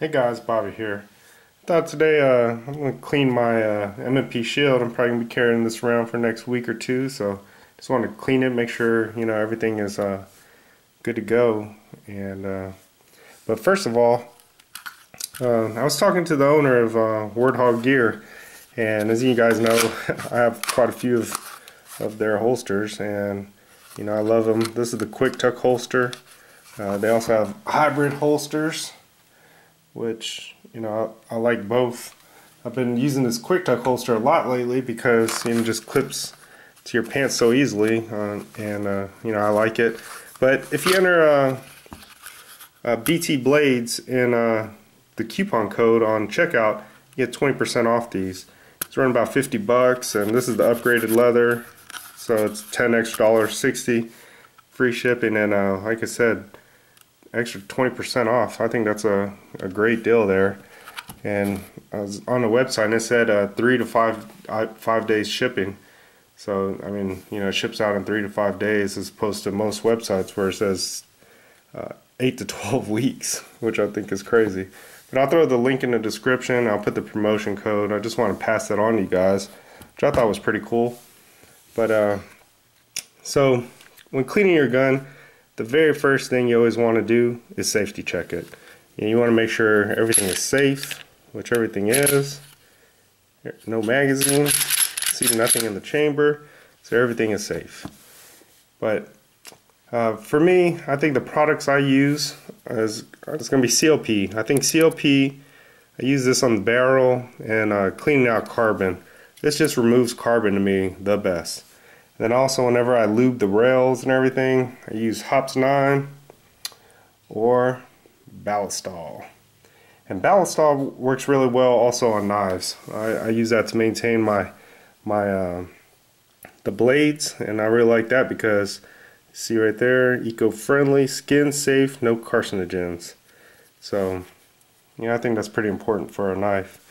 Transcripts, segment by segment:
Hey guys, Bobby here. Thought today uh, I'm going to clean my uh, M&P shield. I'm probably going to be carrying this around for next week or two, so just want to clean it, make sure you know everything is uh, good to go. And uh, But first of all, uh, I was talking to the owner of uh, Warthog Gear, and as you guys know, I have quite a few of, of their holsters, and you know I love them. This is the Quick Tuck holster. they also have hybrid holsters which you know I, I, like both. I've been using this quick tuck holster a lot lately because you know just clips to your pants so easily, uh, and uh, you know I like it. But if you enter uh, uh BT Blades in uh, the coupon code on checkout, you get 20% off these. It's running about 50 bucks, and this is the upgraded leather, so it's 10 extra dollars, 60 free shipping, and uh, like I said extra 20% off. I think that's a, a great deal there. And I was on the website and it said uh, three to five five days shipping. So I mean, you know, it ships out in three to five days as opposed to most websites where it says uh, eight to 12 weeks, which I think is crazy. But I'll throw the link in the description. I'll put the promotion code. I just want to pass that on to you guys, which I thought was pretty cool. But uh, so when cleaning your gun, the very first thing you always want to do is safety check it. And you want to make sure everything is safe, which everything is. No magazine, see nothing in the chamber, so everything is safe. But uh, for me, I think the products I use is it's going to be CLP. I think CLP, I use this on the barrel and uh, cleaning out carbon. This just removes carbon to me the best. Then also whenever I lube the rails and everything, I use Hoppe's 9 or Ballistol. And Ballistol works really well also on knives. I, I use that to maintain my my uh, the blades and I really like that because see right there eco-friendly skin safe no carcinogens so yeah I think that's pretty important for a knife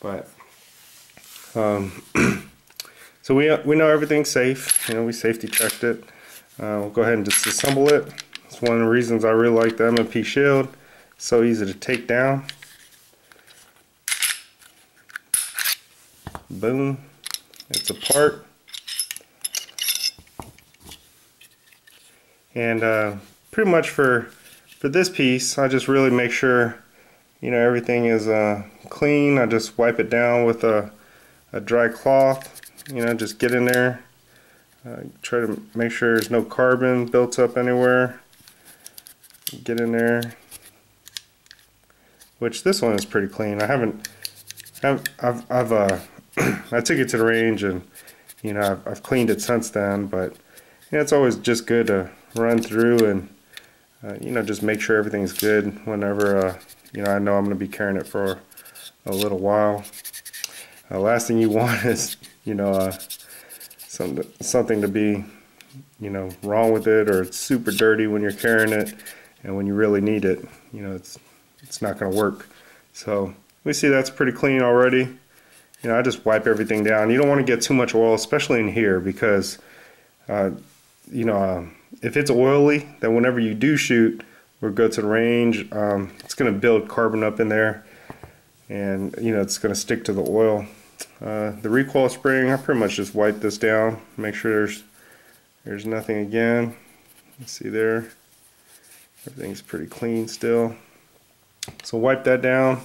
but um, So we, we know everything's safe. You know, we safety checked it. Uh, we'll go ahead and disassemble it. It's one of the reasons I really like the M&P Shield. so easy to take down. Boom. It's apart. And uh, pretty much for for this piece, I just really make sure you know everything is uh, clean. I just wipe it down with a, a dry cloth you know just get in there uh, try to make sure there's no carbon built up anywhere. Get in there which this one is pretty clean. I haven't I've, I've, I've uh, I took it to the range and you know I've, I've cleaned it since then but you know, it's always just good to run through and uh, you know just make sure everything's good whenever uh, you know I know I'm going to be carrying it for a little while. Uh, last thing you want is you know, uh, something something to be, you know, wrong with it, or it's super dirty when you're carrying it, and when you really need it, you know, it's it's not going to work. So we see that's pretty clean already. You know, I just wipe everything down. You don't want to get too much oil, especially in here, because, uh, you know, uh, if it's oily, then whenever you do shoot or go to the range, um, it's going to build carbon up in there, and you know, it's going to stick to the oil. Uh, the recoil spring, I pretty much just wipe this down, make sure there's there's nothing again. see there, everything's pretty clean still. So wipe that down.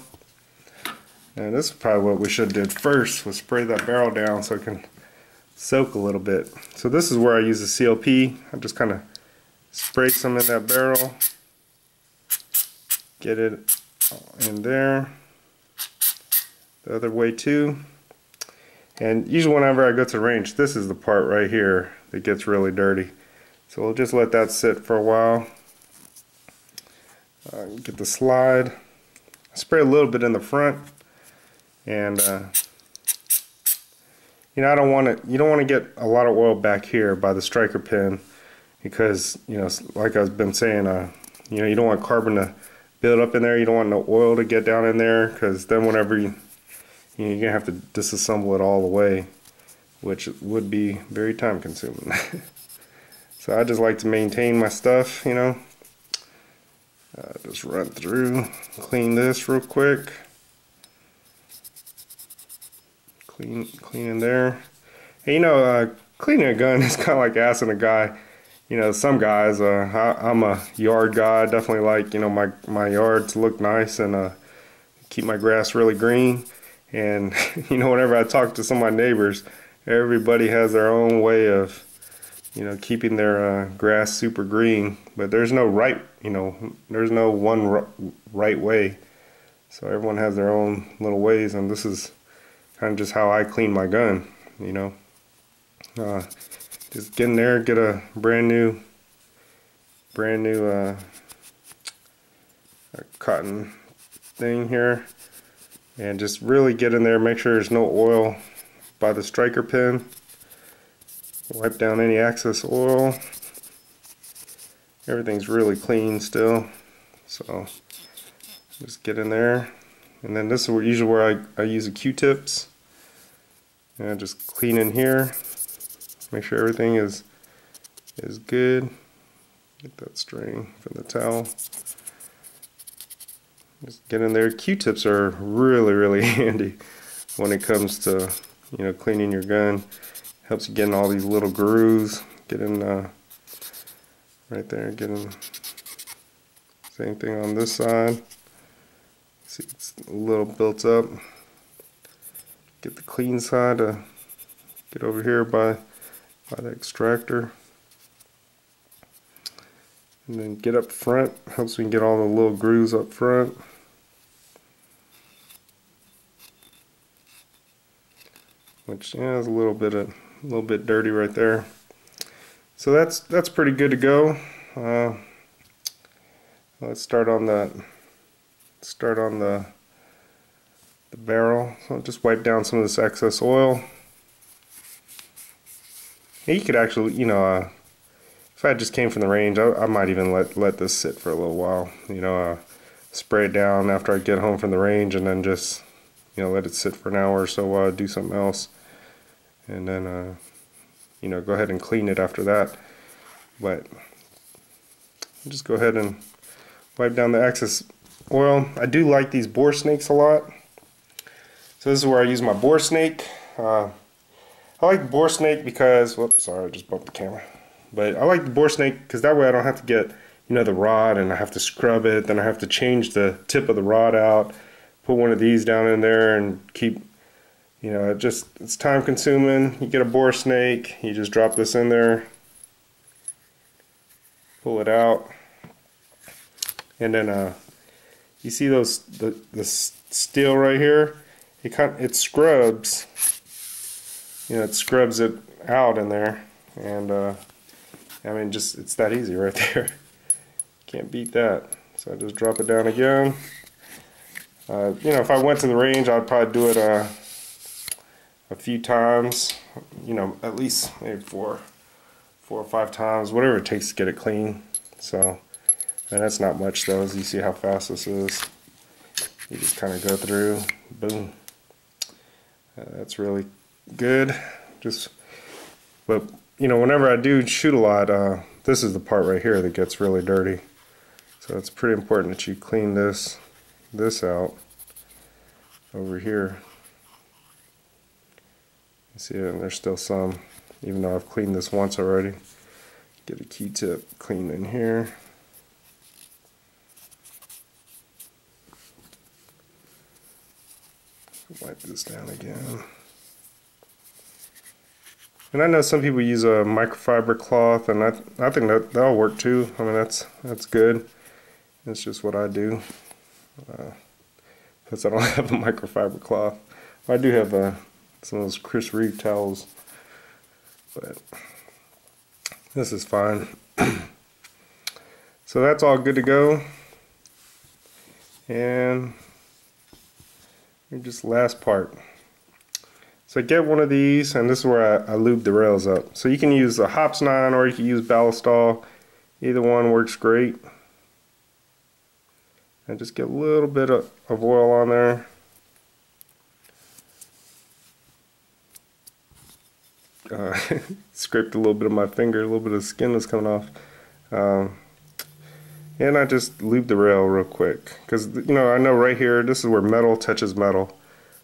And this is probably what we should have did first, was spray that barrel down so it can soak a little bit. So this is where I use the CLP. I just kind of spray some in that barrel, get it in there. The other way too. And usually whenever I go to range, this is the part right here that gets really dirty. So we'll just let that sit for a while. Uh, get the slide. Spray a little bit in the front. And uh, you know I don't want to. You don't want to get a lot of oil back here by the striker pin because you know like I've been saying, uh, you know you don't want carbon to build up in there. You don't want no oil to get down in there because then whenever you you're gonna have to disassemble it all the way which would be very time consuming so I just like to maintain my stuff you know Uh, just run through, clean this real quick. Clean, clean in there. You know, uh, cleaning a gun is kind of like asking a guy. You know, some guys. Uh, I, am a yard guy. definitely like you know my my yard to look nice and uh, keep my grass really green. And you know, whenever I talk to some of my neighbors, everybody has their own way of you know keeping their uh, grass super green. But there's no right. You know, there's no one right way. So everyone has their own little ways, and this is kind of just how I clean my gun. You know. Uh, just get in there, get a brand new, brand new uh, cotton thing here, and just really get in there. Make sure there's no oil by the striker pin. Wipe down any excess oil. Everything's really clean still, so just get in there. And then this is usually where I, I use the Q-tips. And just clean in here. Make sure everything is is good. Get that string from the towel. Just get in there. Q-tips are really, really handy when it comes to you know cleaning your gun. Helps you get in all these little grooves. Get in uh, right there. Get in. Same thing on this side. See, it's a little built up. Get the clean side to get over here by by the extractor. And then get up front, helps me get all the little grooves up front. Which yeah, is a little bit of, a little bit dirty right there. So that's that's pretty good to go. Uh, let's start on the start on the the barrel. So I'll just wipe down some of this excess oil. You could actually, you know, uh, if I just came from the range, I, I, might even let let this sit for a little while. You know, uh, spray it down after I get home from the range, and then just, you know, let it sit for an hour or so while I do something else, and then, uh, you know, go ahead and clean it after that. But just go ahead and wipe down the excess oil. I do like these bore snakes a lot. So this is where I use my bore snake. Uh, I like bore snake because, whoops, sorry, I just bumped the camera. But I like the bore snake because that way I don't have to get, you know, the rod and I have to scrub it. Then I have to change the tip of the rod out, put one of these down in there and keep, you know, it just, it's time consuming. You get a bore snake, you just drop this in there, pull it out, and then uh, you see those, the, the steel right here? It, kind, it scrubs you know, it scrubs it out in there. And, uh, I mean, just, it's that easy right there. Can't beat that. So I just drop it down again. Uh, you know, if I went to the range, I'd probably do it uh, a few times. You know, at least maybe four, four or five times, whatever it takes to get it clean. So, and that's not much though, as you see how fast this is. You just kind of go through, boom. Uh, that's really good. Just, but you know, whenever I do shoot a lot, uh, this is the part right here that gets really dirty. So it's pretty important that you clean this, this out over here. You see it, and there's still some, even though I've cleaned this once already. Get a Q-tip clean in here. Wipe this down again. And I know some people use a microfiber cloth, and I I think that that'll work too. I mean that's that's good. It's just what I do. Because uh, I don't have a microfiber cloth. I do have uh, some of those Chris Reeve towels, but this is fine. so that's all good to go. And just last part. So get one of these, and this is where I, I lube the rails up. So you can use a Hoppe's 9 or you can use Ballistol. Either one works great. And just get a little bit of, of oil on there. Uh, scraped a little bit of my finger, a little bit of skin was coming off. Um, And I just lube the rail real quick. Because, you know, I know right here, this is where metal touches metal.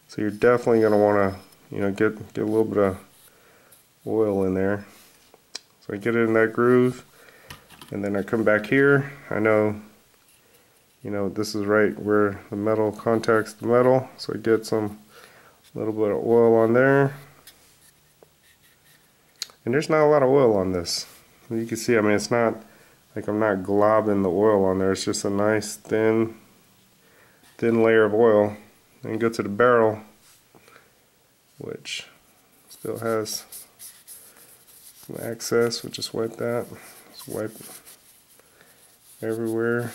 So you're definitely going to want to, you know, get, get a little bit of oil in there. So I get it in that groove. And then I come back here. I know, you know, this is right where the metal contacts the metal. So I get some, little bit of oil on there. And there's not a lot of oil on this. You can see, I mean, it's not like I'm not globbing the oil on there. It's just a nice thin, thin layer of oil. And go to the barrel, which still has some excess. We'll just wipe that. Just wipe everywhere.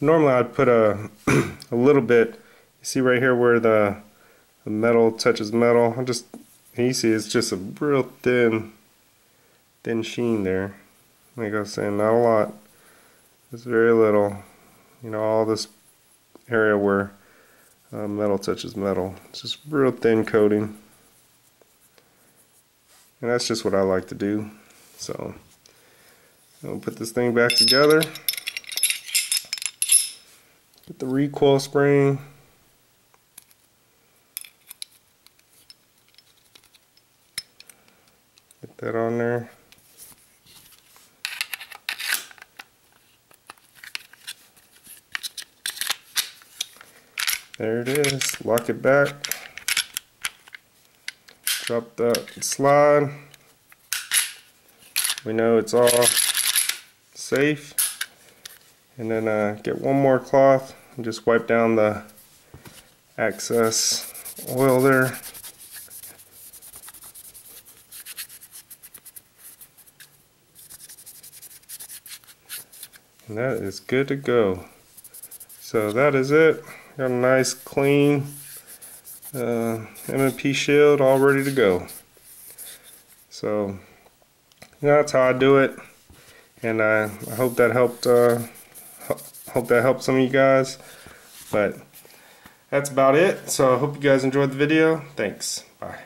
Normally I'd put a, a little bit, you see right here where the, the metal touches metal. I just, you see it's just a real thin thin sheen there. Like I was saying, not a lot. It's very little. You know, all this area where uh, metal touches metal. It's just real thin coating. And that's just what I like to do. So, I'll put this thing back together. Get the recoil spring. Get that on there. There it is. Lock it back. Drop the slide. We know it's all safe. And then uh, get one more cloth and just wipe down the excess oil there. And that is good to go. So that is it. Got a nice clean uh, M&P shield all ready to go. So that's how I do it. And I, I hope that helped uh, hope that helped some of you guys. But that's about it. So I hope you guys enjoyed the video. Thanks. Bye.